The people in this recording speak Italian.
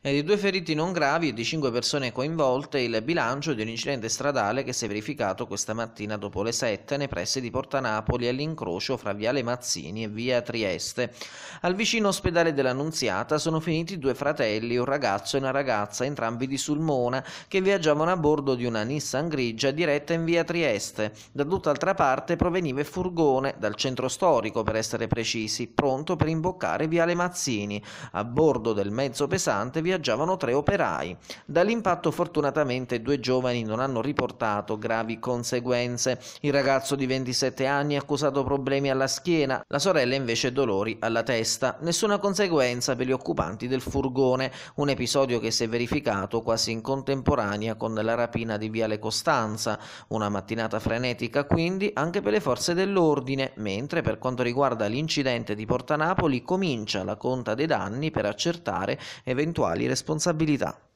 È di due feriti non gravi e di cinque persone coinvolte il bilancio di un incidente stradale che si è verificato questa mattina dopo le 7 nei pressi di Porta Napoli all'incrocio fra Viale Mazzini e Via Trieste. Al vicino ospedale dell'Annunziata sono finiti due fratelli, un ragazzo e una ragazza, entrambi di Sulmona, che viaggiavano a bordo di una Nissan grigia diretta in Via Trieste. Da tutt'altra parte proveniva il furgone, dal centro storico per essere precisi, pronto per imboccare Viale Mazzini. A bordo del mezzo pesante viaggiavano tre operai. Dall'impatto fortunatamente due giovani non hanno riportato gravi conseguenze. Il ragazzo di 27 anni ha accusato problemi alla schiena, la sorella invece dolori alla testa. Nessuna conseguenza per gli occupanti del furgone, un episodio che si è verificato quasi in contemporanea con la rapina di Viale Costanza. Una mattinata frenetica quindi anche per le forze dell'ordine, mentre per quanto riguarda l'incidente di Porta Napoli comincia la conta dei danni per accertare eventuali responsabilità.